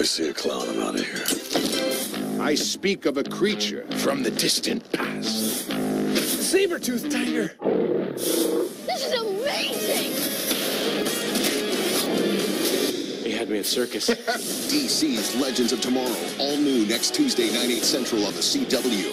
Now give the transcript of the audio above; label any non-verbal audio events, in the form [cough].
I see a clown, I'm out of here. I speak of a creature from the distant past. Saber-toothed tiger. This is amazing! He had me at circus. [laughs] DC's Legends of Tomorrow, all new next Tuesday, 9, 8 central on the CW.